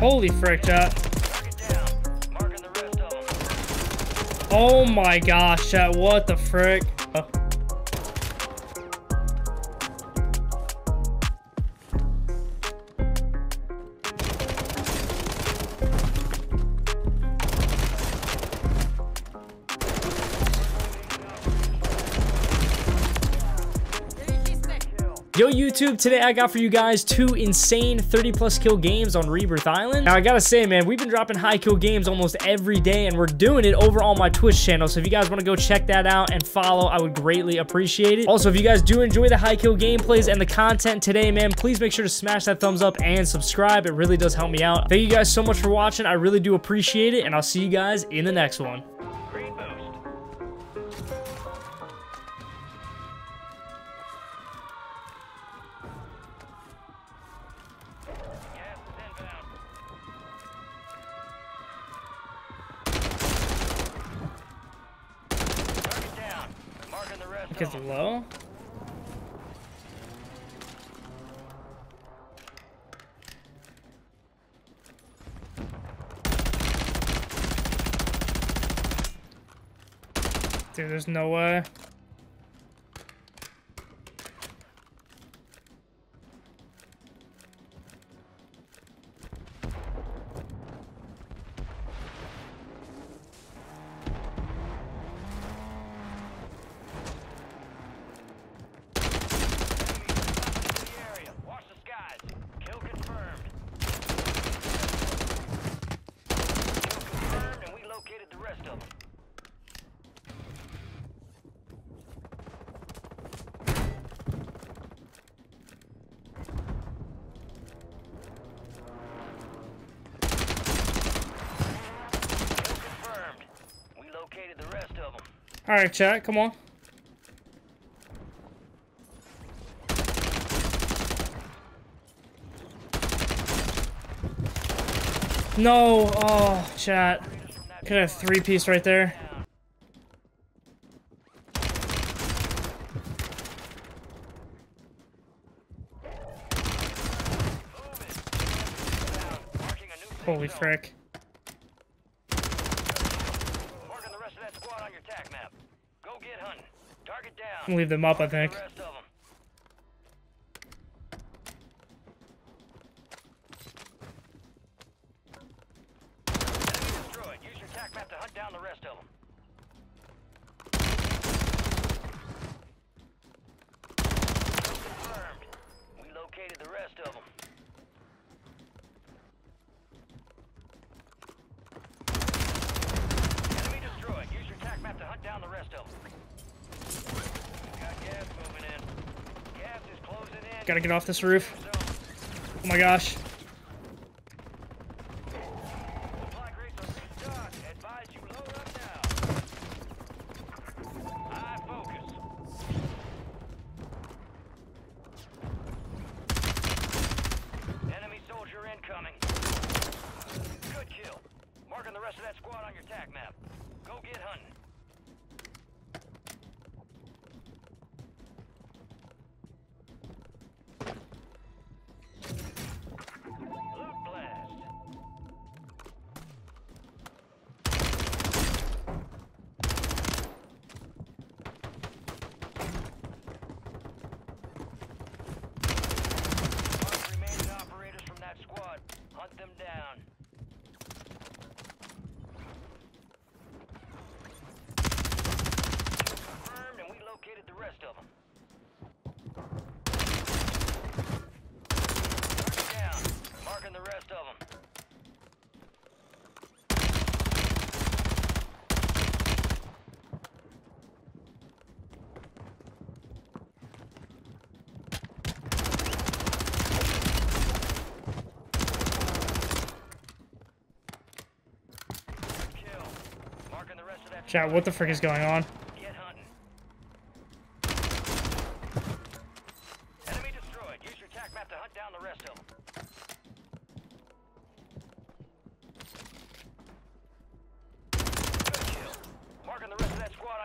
Holy frick, chat. Oh my gosh, chat. What the frick? YouTube, today I got for you guys two insane 30 plus kill games on Rebirth Island. Now I gotta say man, we've been dropping high kill games almost every day and we're doing it over on my Twitch channel. So if you guys wanna go check that out and follow, I would greatly appreciate it. Also, if you guys do enjoy the high kill gameplays and the content today, man, please make sure to smash that thumbs up and subscribe. It really does help me out. Thank you guys so much for watching. I really do appreciate it and I'll see you guys in the next one. Because low? Dude, there's no way. All right, chat, come on. No, oh, chat. Could have three piece right there. Holy frick. Leave them up, I think. the rest of them. Enemy destroyed. Use your tac map to hunt down the rest of them. Got gas moving in. Gas is closing in. Gotta get off this roof. Oh my gosh. Supply crates are restocked. Advise you load up now. High focus. Enemy soldier incoming. Good kill. Marking the rest of that squad on your tac map. Go get hunting. Loot blast. Mark remaining operators from that squad. Hunt them down. Confirmed, and we located the rest of them. Target down. Marking the rest of them. Kill. Marking the rest of that Chat, what the frick is going on? Get hunting. Enemy destroyed. Use your tac map to hunt down the rest of them. Good kill. Marking the rest of that squad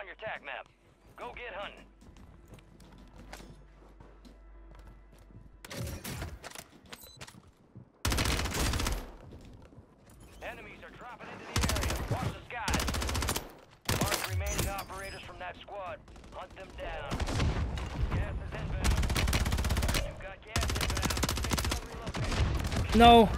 on your tac map. Go get hunting. Enemies are dropping into the area. Watch the skies. Remaining operators from that squad. Hunt them down. Gas is inbound. You've got gas inbound. No.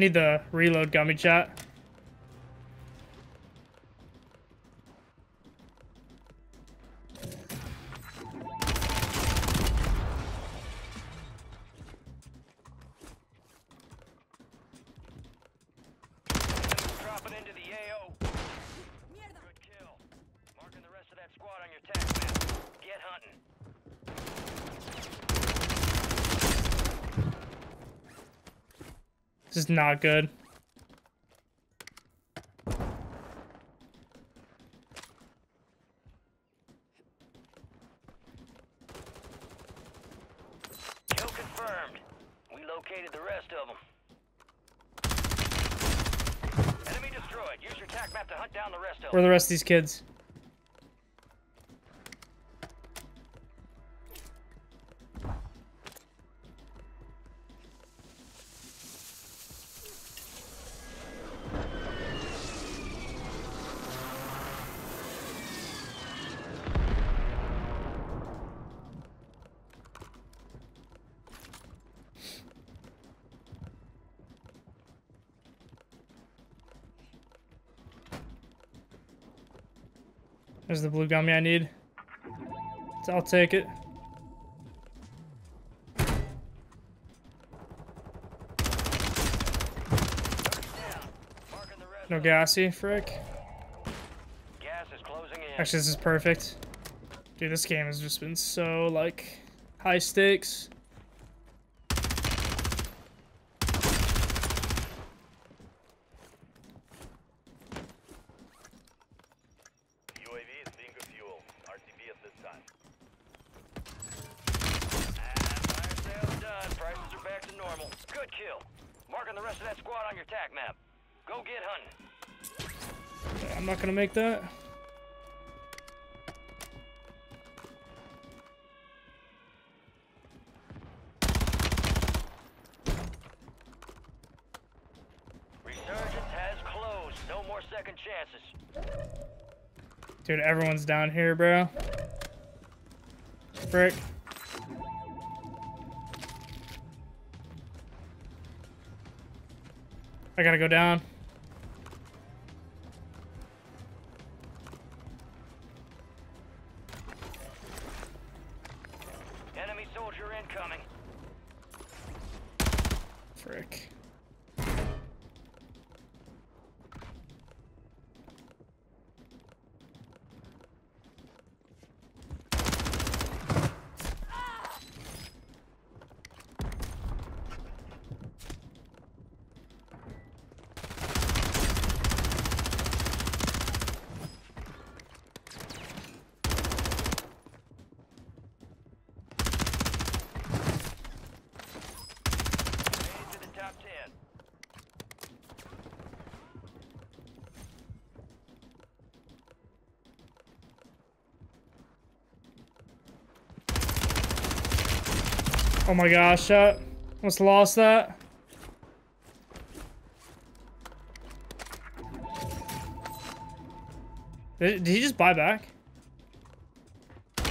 I need the reload gummy chat. The rest of Where are the rest of these kids? There's the blue gummy I need. So I'll take it. Marking the rest No gassy, frick. Gas is closing in. Actually, this is perfect. Dude, this game has just been so, like, high stakes. UAV is bingo fuel. RTB at this time. And fire sales done. Prices are back to normal. Good kill. Marking the rest of that squad on your tac map. Go get hunting. I'm not gonna make that. Resurgence has closed. No more second chances. Dude, everyone's down here, bro. Frick. I gotta go down. Enemy soldier incoming. Frick. Made it to the top ten. Oh my gosh, uh, almost lost that. Did, did he just buy back? I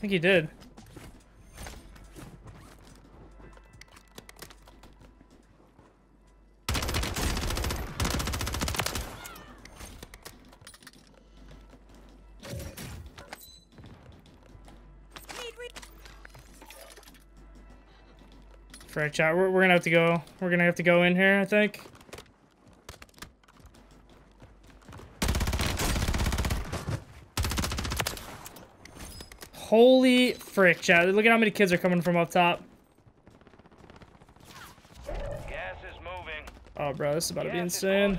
think he did. Frick, chat. We're, we're gonna have to go. We're gonna have to go in here, I think. Holy frick, chat. Look at how many kids are coming from up top. Gas is moving. Oh, bro, this is about to be insane.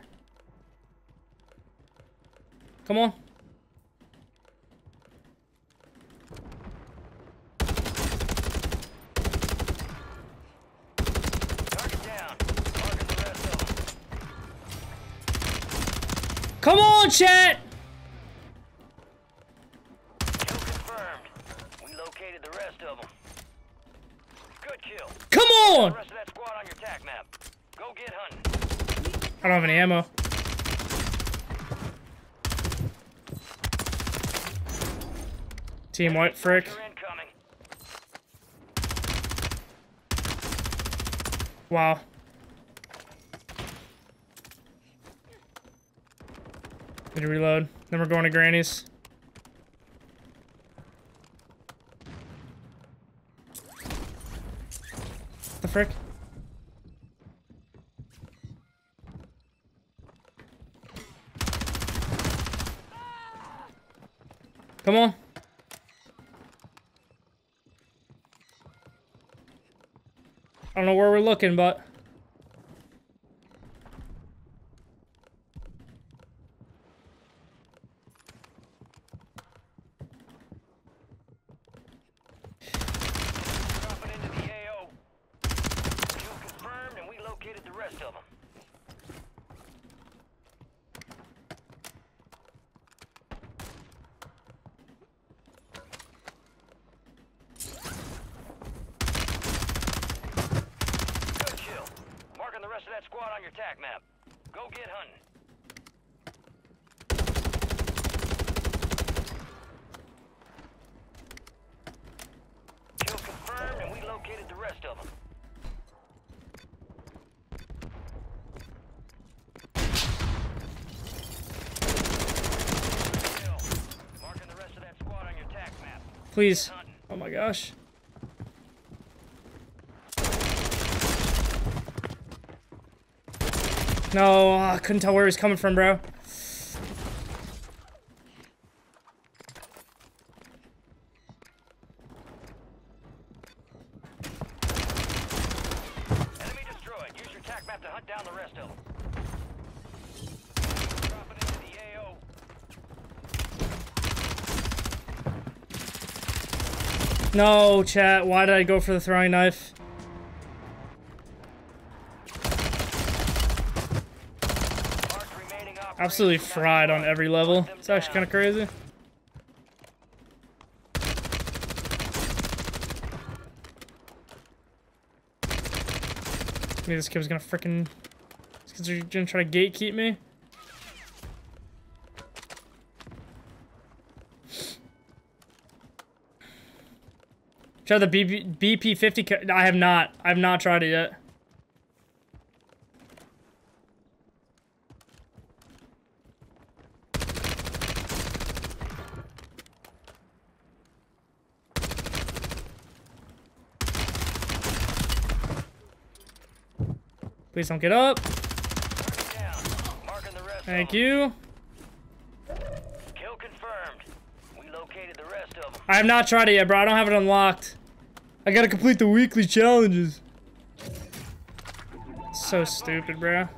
Come on. Target down. Marking the rest of them. Come on, chat. Kill confirmed. We located the rest of them. Good kill. Come on. rest of that squad on your map. Go get hunting. I don't have any ammo. Team White Frick. Wow. Need to reload. Then we're going to Granny's. The frick? Come on. I don't know where we're looking, but Dropping into the AO. Kill confirmed, and we located the rest of them. Good kill. Marking the rest of that squad on your tac map. Go get hunting. Kill confirmed, and we located the rest of them. Kill. Marking the rest of that squad on your tac map. please. Oh my gosh. No, I couldn't tell where he was coming from, bro. Enemy destroyed. Use your tac map to hunt down the rest of them. Dropping into the AO. No, chat. Why did I go for the throwing knife? Marked remaining operators Absolutely fried on every level. It's actually kind of crazy. Maybe this kid was gonna freaking. These kids are gonna try to gatekeep me. Try the BP, BP50. I have not. I have not tried it yet. Please don't get up. Target down. Marking the rest Thank you. Kill confirmed. We located the rest of them. I have not tried it yet, bro. I don't have it unlocked. I gotta complete the weekly challenges. So stupid, bro.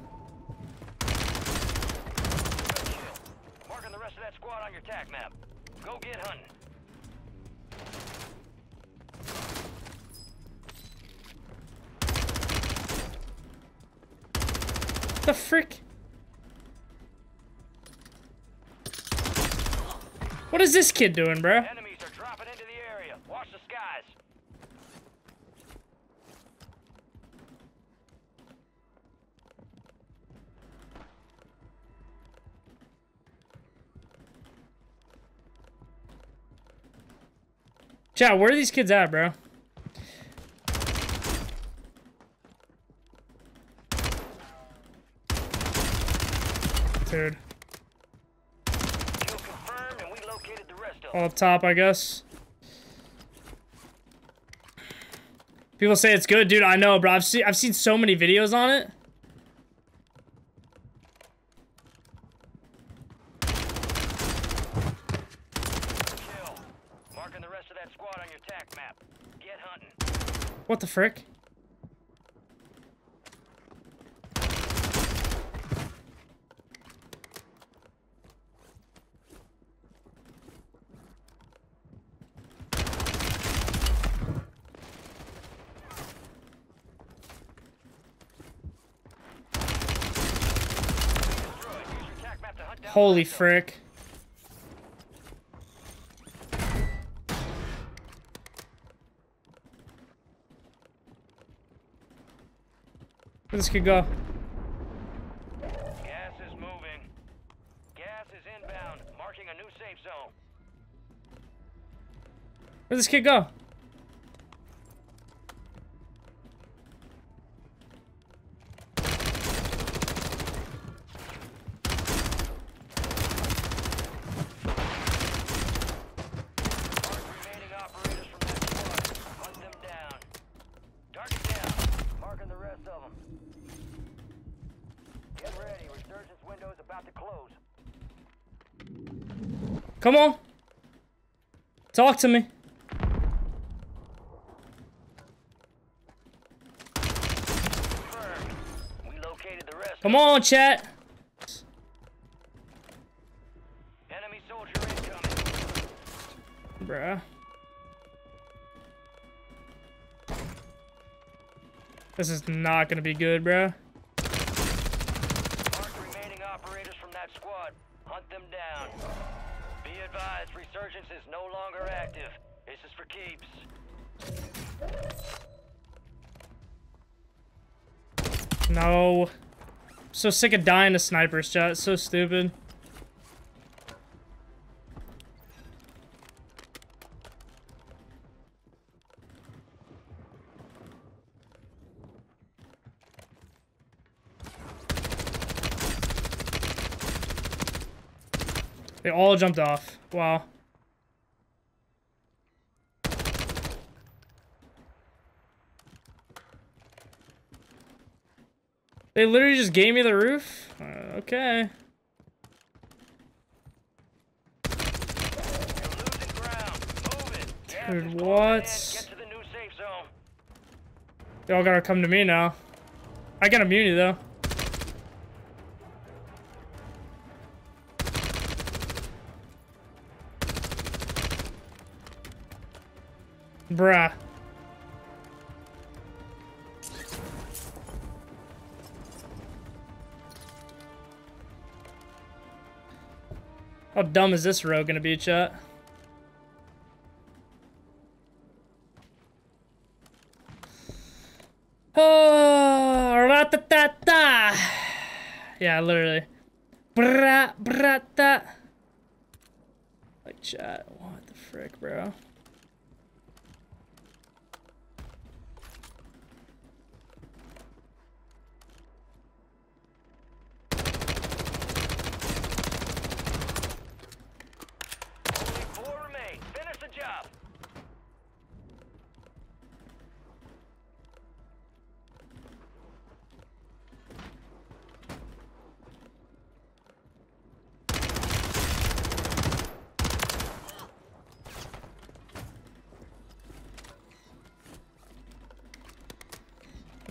What is this kid doing, bro? Enemies are dropping into the area. Watch the skies. Chat, where are these kids at, bro? Dude. All up top, I guess. People say it's good, dude. I know, bro. I've seen I've seen so many videos on it. Marking the rest of that squad on your tac map. Get hunting. What the frick? Destroyed. Use your tac map to hunt down Holy the rest of frick. Where this could go? Gas is moving. Gas is inbound. Marking a new safe zone. Where this kid go? Mark remaining operators from that squad. Hunt them down. Target down. Marking the rest of them. Get ready. Resurgence window is about to close. Come on. Talk to me. We located the rest. Come on, chat. Enemy soldier incoming. Bruh. This is not gonna be good, bruh. No. so sick of dying to snipers, chat. So stupid. They all jumped off. Wow. They literally just gave me the roof? Uh, okay. You're losing ground. Move it. Gas Dude, what? in. Get to the new safe zone. They all gotta come to me now. I got immunity though. Bruh. How dumb is this row gonna be, chat? Oh, ratatata. Yeah, literally. Bra, brata. Like chat. What the frick, bro?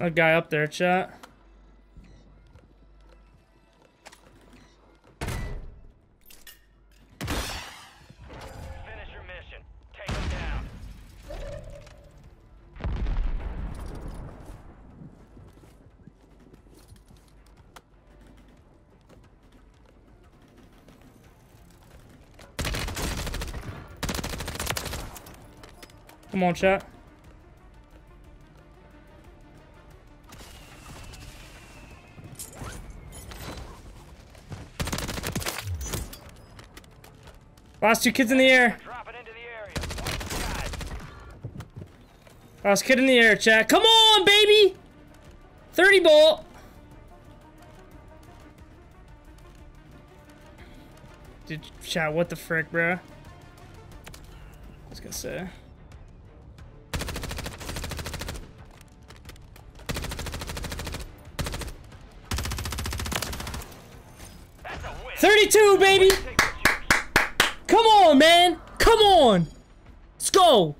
A guy up there, chat. Finish your mission. Take them down. Come on, chat. Last two kids in the air. Drop it into the area. Watch the skies. Last kid in the air, chat. Come on, baby! 30 bolt. Dude, chat, what the frick, bro? I was gonna say. That's a win. 32, baby! Take what's yours. Come on, man! Come on! Let's go!